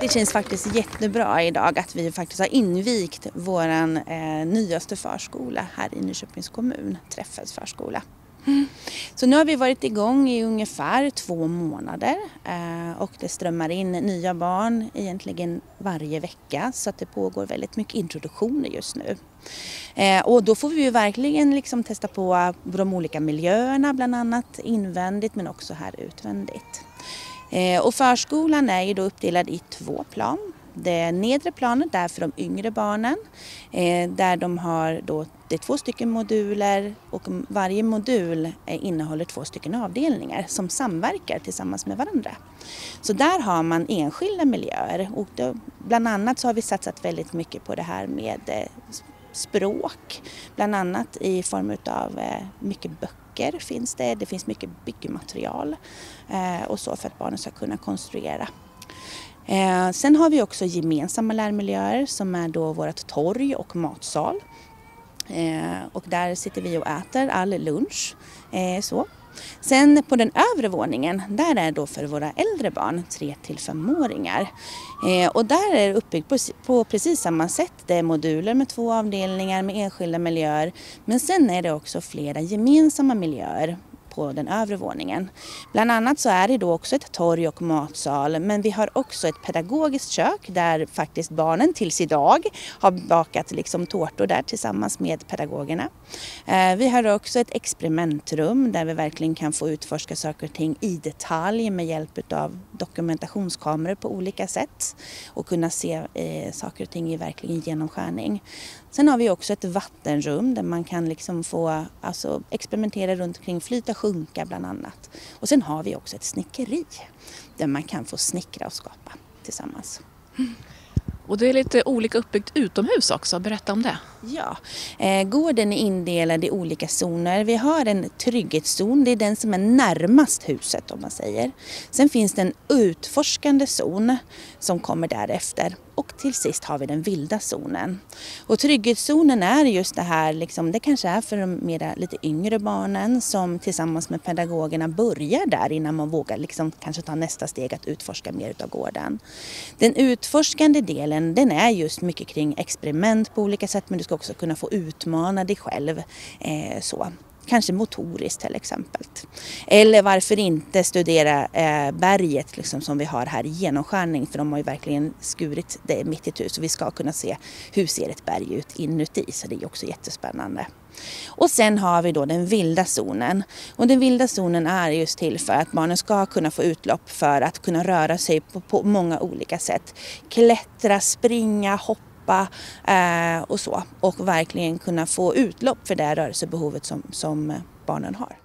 Det känns faktiskt jättebra idag att vi faktiskt har invigt vår eh, nyaste förskola här i Nyköpings kommun, Träffels förskola. Mm. Så nu har vi varit igång i ungefär två månader eh, och det strömmar in nya barn egentligen varje vecka så att det pågår väldigt mycket introduktioner just nu. Eh, och då får vi ju verkligen liksom testa på de olika miljöerna bland annat invändigt men också här utvändigt. Eh, och förskolan är ju då uppdelad i två plan. Det nedre planet är för de yngre barnen där de har då, det är två stycken moduler och varje modul innehåller två stycken avdelningar som samverkar tillsammans med varandra. Så där har man enskilda miljöer och då, bland annat så har vi satsat väldigt mycket på det här med eh, språk, bland annat i form av eh, mycket böcker böcker finns det, det finns mycket byggmaterial eh, och så för att barnen ska kunna konstruera. Eh, sen har vi också gemensamma lärmiljöer som är då vårt torg och matsal. Eh, och där sitter vi och äter all lunch. Eh, så. Sen på den övre våningen, där är då för våra äldre barn, 3 till 5-åringar. Eh, och där är det uppbyggt på, på, precis samma sätt. Det är moduler med två avdelningar med enskilda miljöer. Men sen är det också flera gemensamma miljöer på den övre våningen. Bland annat så är det då också ett torg och matsal men vi har också ett pedagogiskt kök där faktiskt barnen tills idag har bakat liksom tårtor där tillsammans med pedagogerna. Eh, vi har också ett experimentrum där vi verkligen kan få utforska saker och ting i detalj med hjälp av dokumentationskameror på olika sätt och kunna se eh, saker och ting i verkligen genomskärning. Sen har vi också ett vattenrum där man kan liksom få alltså, experimentera runt omkring flyta sjunka bland annat. Och sen har vi också ett snickeri där man kan få snickra och skapa tillsammans. Och det är lite olika uppbyggt utomhus också, berätta om det. Ja, eh, gården är indelad i olika zoner. Vi har en trygghetszon, det är den som är närmast huset om man säger. Sen finns det en utforskande zon som kommer därefter och till sist har vi den vilda zonen. Och trygghetszonen är just det här, liksom, det kanske är för de mera, lite yngre barnen som tillsammans med pedagogerna börjar där innan man vågar liksom, kanske ta nästa steg att utforska mer utav gården. Den utforskande delen den är just mycket kring experiment på olika sätt men du ska också kunna få utmana dig själv. Eh, så. Kanske motoriskt till exempel. Eller varför inte studera eh, berget liksom, som vi har här i genomskärning för de har ju verkligen skurit det mitt i ett hus och vi ska kunna se hur ser ett berg ut inuti så det är också jättespännande. Och sen har vi då den vilda zonen. Och den vilda zonen är just till för att barnen ska kunna få utlopp för att kunna röra sig på, på många olika sätt. Klättra, springa, hoppa hoppa eh, och så. Och verkligen kunna få utlopp för det rörelsebehovet som, som barnen har.